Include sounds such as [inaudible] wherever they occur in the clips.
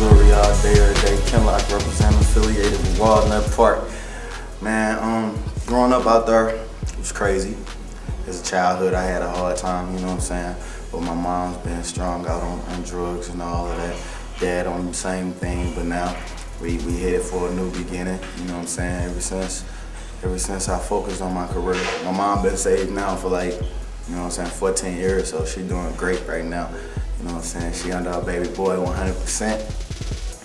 Missouri all day, every day. Kinloch represent affiliated with Walnut Park. Man, um, growing up out there it was crazy. As a childhood, I had a hard time, you know what I'm saying? But my mom's been strong out on, on drugs and all of that. Dad on the same thing, but now we, we headed for a new beginning, you know what I'm saying? Ever since, ever since I focused on my career. My mom been saved now for like, you know what I'm saying, 14 years, so she doing great right now. You know what I'm saying? She under our baby boy 100%.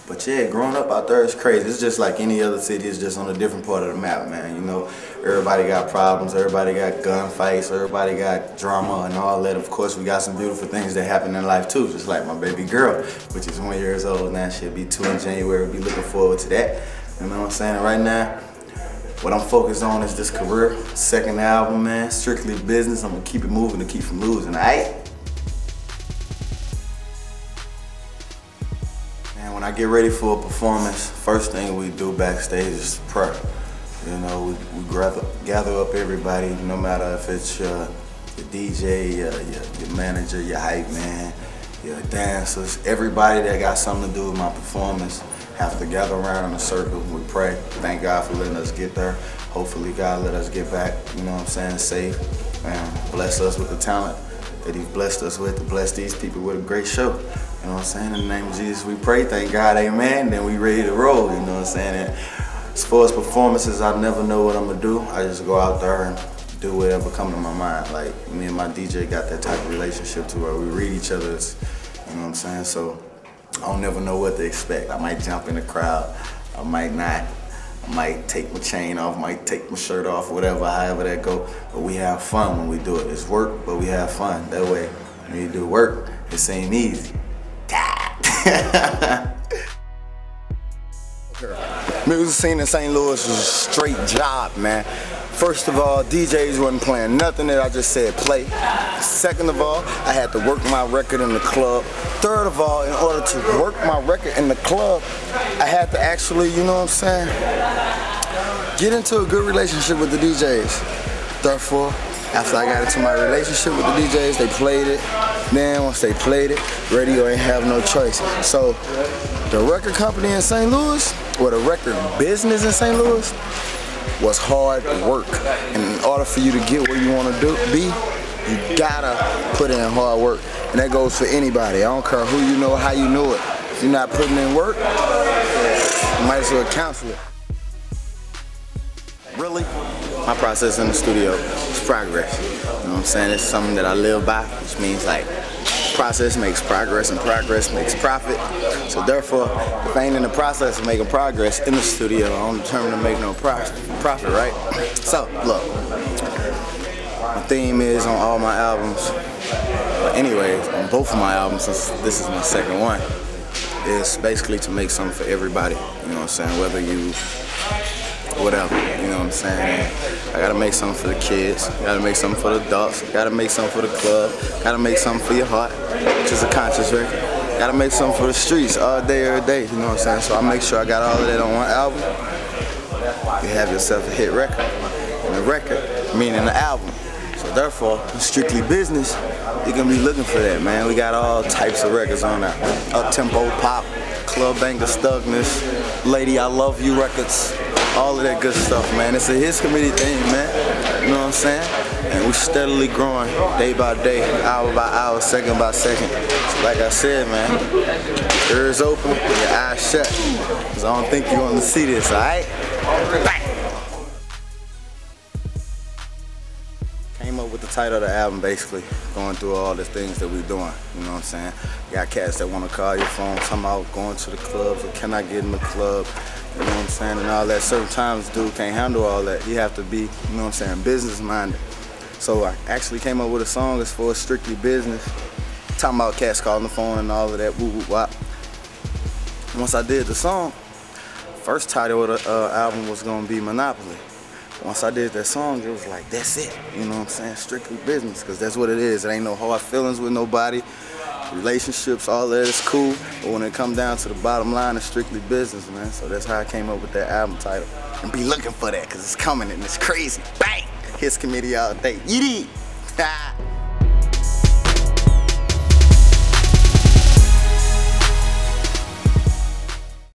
But yeah, growing up out there is crazy. It's just like any other city. It's just on a different part of the map, man. You know, everybody got problems. Everybody got gunfights. Everybody got drama and all that. Of course, we got some beautiful things that happen in life too. Just like my baby girl, which is one years old now. She'll be two in January. Be looking forward to that. You know what I'm saying? Right now, what I'm focused on is this career. Second album, man. Strictly business. I'm gonna keep it moving to keep from losing. Alright. Man, when I get ready for a performance, first thing we do backstage is prep. You know, we, we gather, gather up everybody, no matter if it's uh, your, your DJ, your, your, your manager, your hype man, your dancers, everybody that got something to do with my performance have to gather around in a circle. We pray. Thank God for letting us get there. Hopefully God let us get back, you know what I'm saying, safe. And bless us with the talent that he's blessed us with to bless these people with a great show. You know what I'm saying? In the name of Jesus, we pray. Thank God, amen. Then we ready to roll, you know what I'm saying? And as far as performances, I never know what I'm gonna do. I just go out there and do whatever come to my mind. Like me and my DJ got that type of relationship to where we read each other's, you know what I'm saying? So I don't never know what to expect. I might jump in the crowd, I might not. I might take my chain off, I might take my shirt off, whatever, however that go. But we have fun when we do it. It's work, but we have fun. That way, when you do work, it seem easy. [laughs] Music scene in St. Louis was a straight job, man. First of all, DJs wasn't playing nothing that I just said play. Second of all, I had to work my record in the club. Third of all, in order to work my record in the club, I had to actually, you know what I'm saying, get into a good relationship with the DJs. Therefore, after I got into my relationship with the DJs, they played it. Then once they played it, radio ain't have no choice. So the record company in St. Louis, or the record business in St. Louis, was hard work. And in order for you to get where you want to do be, you gotta put in hard work. And that goes for anybody. I don't care who you know, how you know it. If you're not putting in work, you might as well cancel it. Really? My process in the studio is progress. You know what I'm saying? It's something that I live by, which means like process makes progress and progress makes profit. So therefore, if I ain't in the process of making progress in the studio, I'm determined to make no profit, right? So, look, my theme is on all my albums, but anyways, on both of my albums, since this is my second one, is basically to make something for everybody. You know what I'm saying? Whether you whatever, you know what I'm saying? I gotta make something for the kids, gotta make something for the adults, gotta make something for the club, gotta make something for your heart, which is a conscious record. Gotta make something for the streets all day, every day, you know what I'm saying? So I make sure I got all of that on one album. You have yourself a hit record. And a record, meaning the album. So therefore, strictly business, you're gonna be looking for that, man. We got all types of records on there. Up-tempo pop, club banger stuckness, lady I love you records, all of that good stuff, man. It's a Hitz Committee thing, man. You know what I'm saying? And we're steadily growing day by day, hour by hour, second by second. So like I said, man, ears open, your eyes shut. Cause I don't think you want to see this, alright? Came up with the title of the album basically, going through all the things that we're doing, you know what I'm saying? got cats that want to call your phone, talking about going to the clubs, or can I get in the club? You know what I'm saying? And all that. Certain times, dude can't handle all that. You have to be, you know what I'm saying, business minded. So I actually came up with a song that's for strictly business. Talking about cats calling the phone and all of that, woo woo wop. Once I did the song, first title of the uh, album was gonna be Monopoly. Once I did that song, it was like, that's it. You know what I'm saying? Strictly business, because that's what it is. It ain't no hard feelings with nobody relationships, all that is cool. But when it come down to the bottom line, it's strictly business, man. So that's how I came up with that album title. And be looking for that, cause it's coming and it's crazy. Bang! Hitz Committee all day. Yee [laughs]